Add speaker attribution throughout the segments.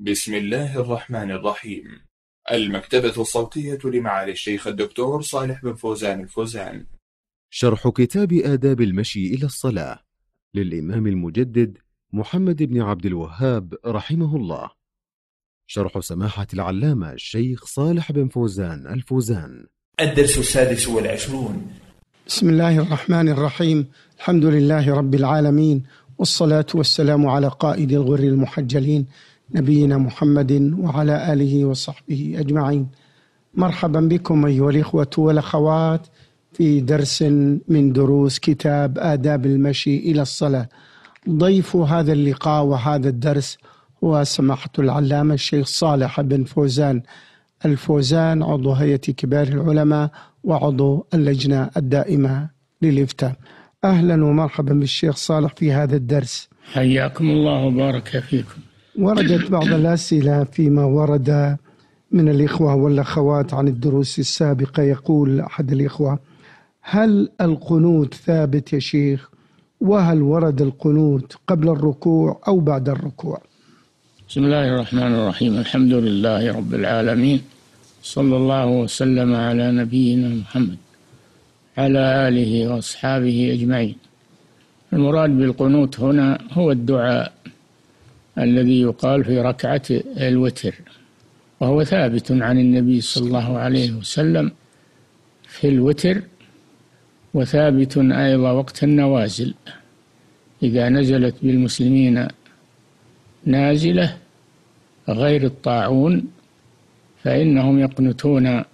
Speaker 1: بسم الله الرحمن الرحيم. المكتبة الصوتية لمعالي الشيخ الدكتور صالح بن فوزان الفوزان.
Speaker 2: شرح كتاب آداب المشي إلى الصلاة للإمام المجدد محمد بن عبد الوهاب رحمه الله. شرح سماحة العلامة الشيخ صالح بن فوزان الفوزان.
Speaker 3: الدرس السادس والعشرون.
Speaker 4: بسم الله الرحمن الرحيم. الحمد لله رب العالمين والصلاة والسلام على قائد الغر المحجلين نبينا محمد وعلى آله وصحبه أجمعين. مرحبا بكم أيها الإخوة والأخوات في درس من دروس كتاب آداب المشي إلى الصلاة. ضيف هذا اللقاء وهذا الدرس هو سماحة العلامة الشيخ صالح بن فوزان. الفوزان عضو هيئة كبار العلماء وعضو اللجنة الدائمة للإفتاء. أهلا ومرحبا بالشيخ صالح في هذا الدرس.
Speaker 5: حياكم الله وبارك فيكم.
Speaker 4: وردت بعض الأسئلة فيما ورد من الإخوة والأخوات عن الدروس السابقة. يقول أحد الإخوة هل القنوت ثابت يا شيخ؟ وهل ورد القنوت قبل الركوع أو بعد الركوع؟
Speaker 5: بسم الله الرحمن الرحيم. الحمد لله رب العالمين صلى الله وسلم على نبينا محمد على آله وأصحابه أجمعين. المراد بالقنوت هنا هو الدعاء. الذي يقال في ركعة الوتر وهو ثابت عن النبي صلى الله عليه وسلم في الوتر وثابت أيضا وقت النوازل إذا نزلت بالمسلمين نازلة غير الطاعون فإنهم يقنتون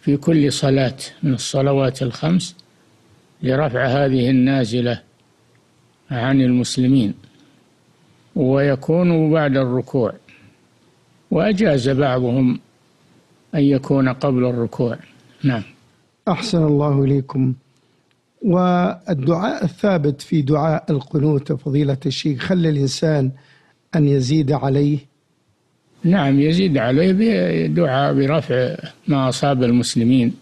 Speaker 5: في كل صلاة من الصلوات الخمس لرفع هذه النازلة عن المسلمين. ويكون بعد الركوع. وأجاز بعضهم أن يكون قبل الركوع. نعم.
Speaker 4: أحسن الله إليكم. والدعاء الثابت في دعاء القنوت فضيلة الشيخ خلى الإنسان أن يزيد عليه؟
Speaker 5: نعم يزيد عليه بدعاء برفع ما أصاب المسلمين.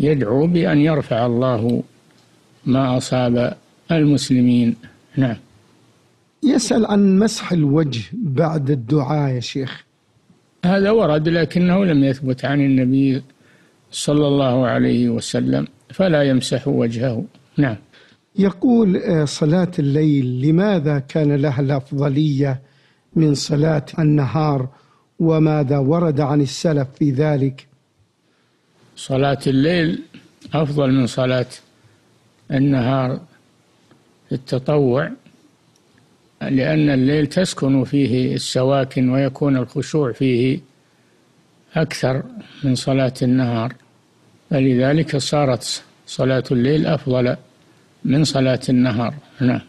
Speaker 5: يدعو بأن يرفع الله ما أصاب المسلمين. نعم.
Speaker 4: يسأل عن مسح الوجه بعد الدعاء يا شيخ.
Speaker 5: هذا ورد لكنه لم يثبت عن النبي صلى الله عليه وسلم فلا يمسح وجهه. نعم.
Speaker 4: يقول آه، صلاة الليل لماذا كان لها الأفضلية من صلاة النهار؟ وماذا ورد عن السلف في ذلك؟
Speaker 5: صلاة الليل أفضل من صلاة النهار في التطوع لأن الليل تسكن فيه السواكن ويكون الخشوع فيه أكثر من صلاة النهار فلذلك صارت صلاة الليل أفضل من صلاة النهار. نعم.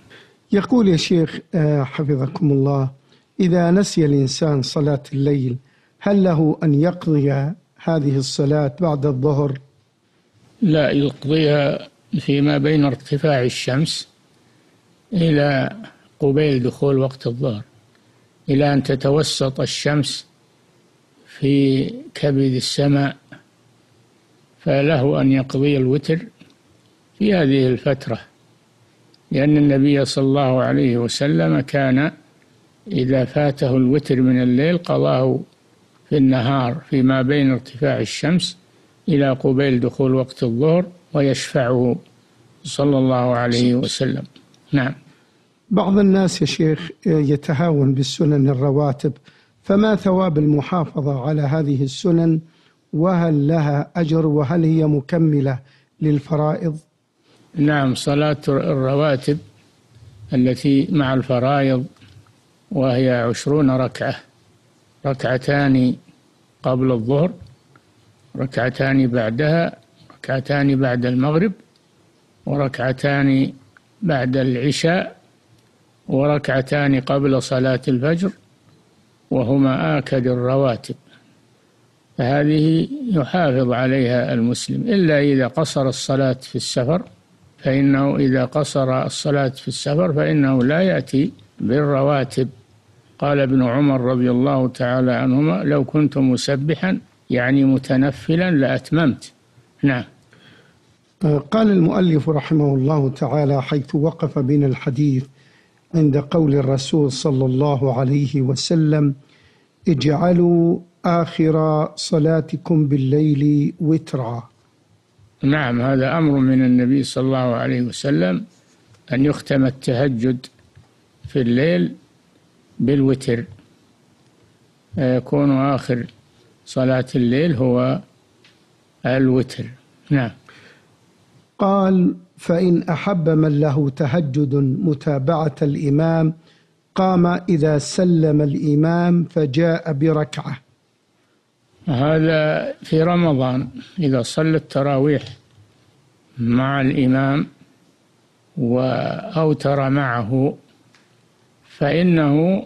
Speaker 4: يقول يا شيخ آه، حفظكم الله إذا نسي الإنسان صلاة الليل هل له أن يقضي هذه الصلاة بعد الظهر؟
Speaker 5: لا يقضيها فيما بين ارتفاع الشمس إلى قبيل دخول وقت الظهر إلى أن تتوسط الشمس في كبد السماء فله أن يقضي الوتر في هذه الفترة لأن النبي صلى الله عليه وسلم كان إذا فاته الوتر من الليل قضاه في النهار فيما بين ارتفاع الشمس إلى قبيل دخول وقت الظهر ويشفعه صلى الله عليه وسلم. نعم.
Speaker 4: بعض الناس يا شيخ يتهاون بالسنن الرواتب فما ثواب المحافظة على هذه السنن؟ وهل لها أجر؟ وهل هي مكملة للفرائض؟
Speaker 5: نعم صلاة الرواتب التي مع الفرائض وهي عشرون ركعة ركعتان قبل الظهر ركعتان بعدها ركعتان بعد المغرب وركعتان بعد العشاء وركعتان قبل صلاة الفجر وهما آكد الرواتب. فهذه يحافظ عليها المسلم. إلا إذا قصر الصلاة في السفر فإنه إذا قصر الصلاة في السفر فإنه لا يأتي بالرواتب. قال ابن عمر رضي الله تعالى عنهما لو كنت مسبحا يعني متنفلا لأتممت. نعم.
Speaker 4: قال المؤلف رحمه الله تعالى حيث وقف بنا الحديث عند قول الرسول صلى الله عليه وسلم اجعلوا آخر صلاتكم بالليل وترا.
Speaker 5: نعم هذا أمر من النبي صلى الله عليه وسلم أن يختم التهجد في الليل بالوتر. يكون آخر صلاة الليل هو الوتر. نعم.
Speaker 4: قال فإن أحب من له تهجد متابعة الإمام قام إذا سلم الإمام فجاء بركعة.
Speaker 5: هذا في رمضان إذا صلى التراويح مع الإمام وأوتر معه فإنه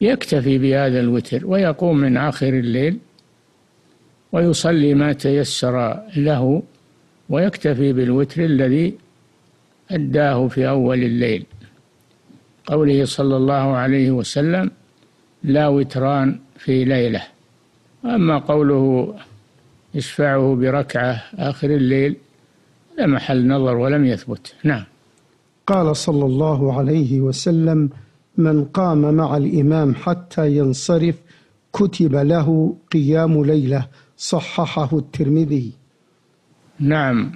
Speaker 5: يكتفي بهذا الوتر ويقوم من آخر الليل ويصلي ما تيسر له. ويكتفي بالوتر الذي أداه في أول الليل. قوله صلى الله عليه وسلم لا وتران في ليلة أما قوله اشفعه بركعة آخر الليل لا محل نظر ولم يثبت. نعم.
Speaker 4: قال صلى الله عليه وسلم من قام مع الإمام حتى ينصرف كتب له قيام ليلة صححه الترمذي.
Speaker 5: نعم.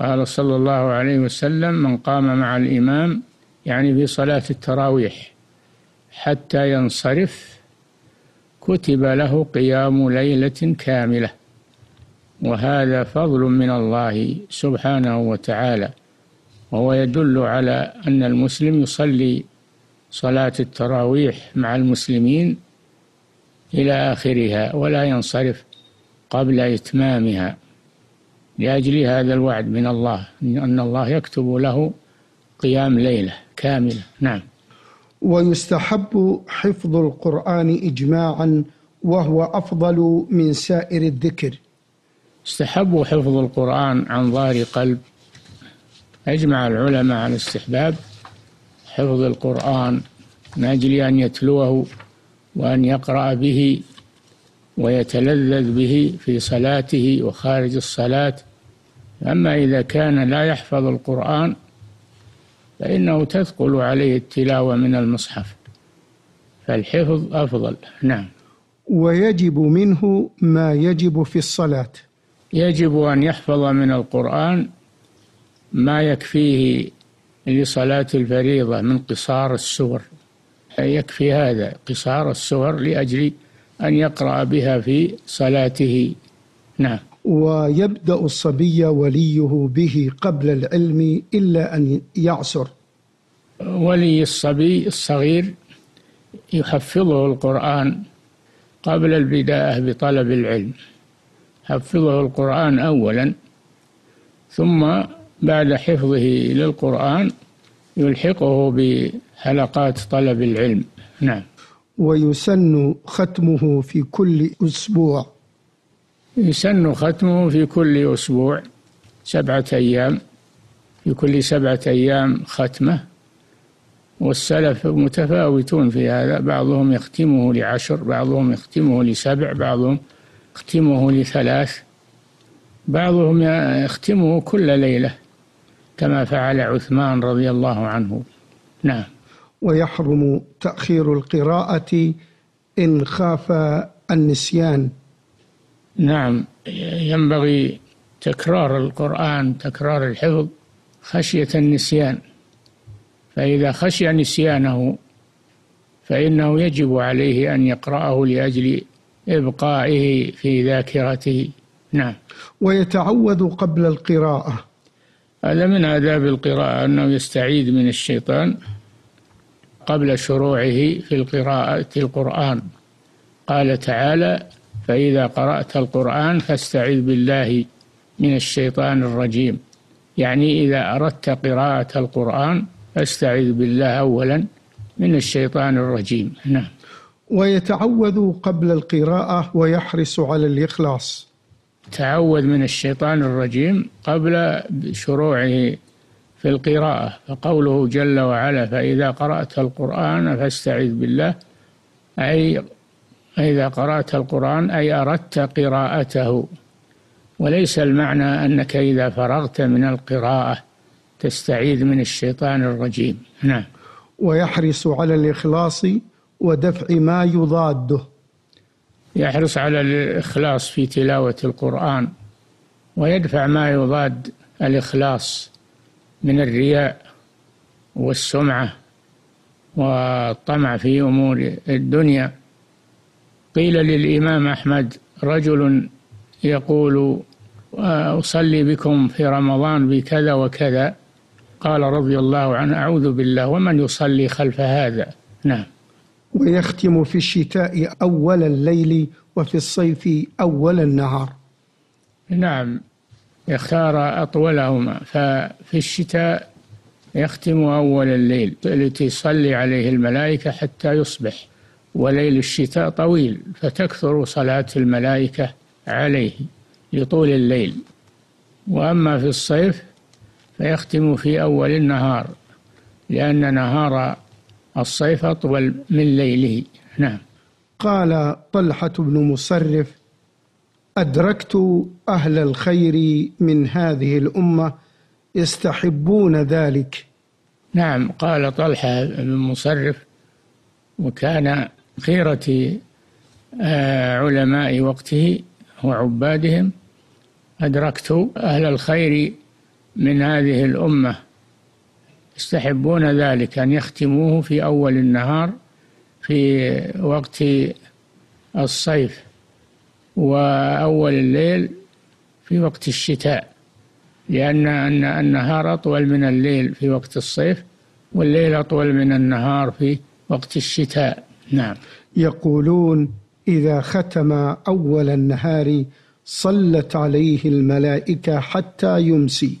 Speaker 5: قال صلى الله عليه وسلم من قام مع الإمام يعني في صلاة التراويح حتى ينصرف كتب له قيام ليلة كاملة. وهذا فضل من الله سبحانه وتعالى. وهو يدل على أن المسلم يصلي صلاة التراويح مع المسلمين إلى آخرها ولا ينصرف قبل إتمامها. لأجل هذا الوعد من الله أن الله يكتب له قيام ليلة كاملة. نعم.
Speaker 4: ويستحب حفظ القرآن إجماعا وهو أفضل من سائر الذكر.
Speaker 5: استحب حفظ القرآن عن ظهر قلب. أجمع العلماء على استحباب حفظ القرآن من أجل أن يتلوه وأن يقرأ به ويتلذذ به في صلاته وخارج الصلاة. أما إذا كان لا يحفظ القرآن فإنه تثقل عليه التلاوة من المصحف. فالحفظ أفضل. نعم.
Speaker 4: ويجب منه ما يجب في الصلاة.
Speaker 5: يجب أن يحفظ من القرآن ما يكفيه لصلاة الفريضة من قصار السور. يكفي هذا قصار السور لأجل أن يقرأ بها في صلاته. نعم.
Speaker 4: ويبدأ الصبي وليه به قبل العلم إلا أن يعسر
Speaker 5: ولي الصبي الصغير يحفظه القرآن قبل البداية بطلب العلم. حفظه القرآن أولا ثم بعد حفظه للقرآن يلحقه بحلقات طلب العلم. نعم.
Speaker 4: ويسن ختمه في كل أسبوع.
Speaker 5: يسن ختمه في كل أسبوع سبعة أيام. في كل سبعة أيام ختمة. والسلف متفاوتون في هذا بعضهم يختمه لعشر بعضهم يختمه لسبع بعضهم يختمه لثلاث. بعضهم يختمه كل ليلة كما فعل عثمان رضي الله عنه. نعم.
Speaker 4: ويحرم تأخير القراءة إن خاف النسيان.
Speaker 5: نعم ينبغي تكرار القرآن تكرار الحفظ خشية النسيان. فإذا خشي نسيانه فإنه يجب عليه أن يقرأه لأجل إبقائه في ذاكرته. نعم.
Speaker 4: ويتعوذ قبل القراءة.
Speaker 5: هذا من آداب القراءة أنه يستعيذ من الشيطان. قبل شروعه في القراءة القرآن. قال تعالى فإذا قرأت القرآن فاستعذ بالله من الشيطان الرجيم. يعني إذا أردت قراءة القرآن فاستعذ بالله أولا من الشيطان الرجيم. نعم.
Speaker 4: ويتعوذ قبل القراءة ويحرص على الإخلاص.
Speaker 5: تعوذ من الشيطان الرجيم قبل شروعه في القراءة. فقوله جل وعلا فإذا قرأت القرآن فاستعذ بالله أي إذا قرأت القرآن أي أردت قراءته. وليس المعنى أنك إذا فرغت من القراءة تستعيذ من الشيطان الرجيم. نعم.
Speaker 4: ويحرص على الإخلاص ودفع ما يضاده.
Speaker 5: يحرص على الإخلاص في تلاوة القرآن ويدفع ما يضاد الإخلاص. من الرياء والسمعة والطمع في أمور الدنيا. قيل للإمام أحمد رجل يقول أصلي بكم في رمضان بكذا وكذا. قال رضي الله عنه أعوذ بالله ومن يصلي خلف هذا؟ نعم.
Speaker 4: ويختم في الشتاء أول الليل وفي الصيف أول النهار.
Speaker 5: نعم. يختار أطولهما ففي الشتاء يختم أول الليل التي يصلي عليه الملائكة حتى يصبح وليل الشتاء طويل فتكثر صلاة الملائكة عليه لطول الليل. وأما في الصيف فيختم في أول النهار لأن نهار الصيف أطول من ليله. نعم.
Speaker 4: قال طلحة بن مصرف أدركت أهل الخير من هذه الأمة يستحبون ذلك.
Speaker 5: نعم قال طلحة بن مصرف وكان خيرة آه، علماء وقته وعبادهم أدركت أهل الخير من هذه الأمة يستحبون ذلك أن يختموه في أول النهار في وقت الصيف. وأول الليل في وقت الشتاء لأن أن النهار أطول من الليل في وقت الصيف والليل أطول من النهار في وقت الشتاء. نعم.
Speaker 4: يقولون إذا ختم أول النهار صلت عليه الملائكة حتى يمسي.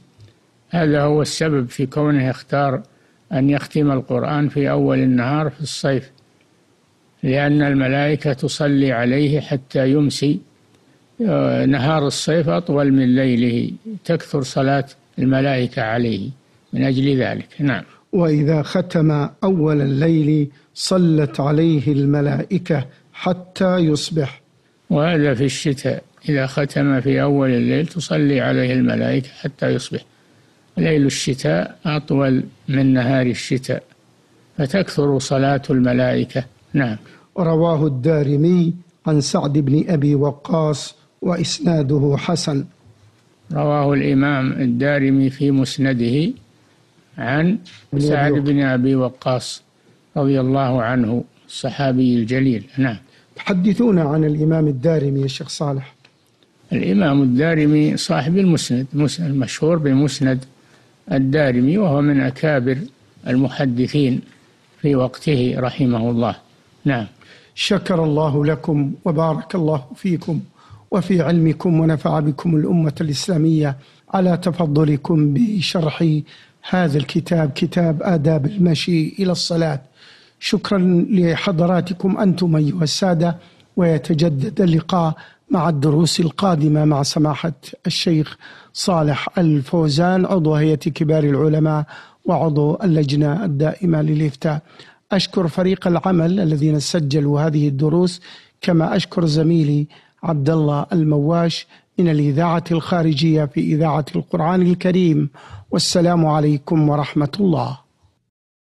Speaker 5: هذا هو السبب في كونه يختار أن يختم القرآن في أول النهار في الصيف. لأن الملائكة تصلي عليه حتى يمسي نهار الصيف أطول من ليله تكثر صلاة الملائكة عليه. من أجل ذلك نعم.
Speaker 4: وإذا ختم أول الليل صلت عليه الملائكة حتى يصبح.
Speaker 5: وهذا في الشتاء. إذا ختم في أول الليل تصلي عليه الملائكة حتى يصبح. ليل الشتاء أطول من نهار الشتاء فتكثر صلاة الملائكة. نعم.
Speaker 4: رواه الدارمي عن سعد بن أبي وقاص وإسناده حسن.
Speaker 5: رواه الإمام الدارمي في مسنده عن سعد بن أبي وقاص رضي الله عنه الصحابي الجليل. نعم.
Speaker 4: حدثونا عن الإمام الدارمي يا شيخ صالح؟
Speaker 5: الإمام الدارمي صاحب المسند المشهور بمسند الدارمي وهو من أكابر المحدثين في وقته رحمه الله. نعم.
Speaker 4: شكر الله لكم وبارك الله فيكم وفي علمكم ونفع بكم الأمة الإسلامية على تفضلكم بشرح هذا الكتاب كتاب آداب المشي إلى الصلاة. شكرا لحضراتكم أنتم أيها السادة ويتجدد اللقاء مع الدروس القادمة مع سماحة الشيخ صالح الفوزان عضو هيئة كبار العلماء وعضو اللجنة الدائمة للإفتاء. أشكر فريق العمل الذين سجلوا هذه الدروس كما أشكر زميلي عبد الله المواش من الإذاعة الخارجية في إذاعة القرآن الكريم. والسلام عليكم ورحمة الله.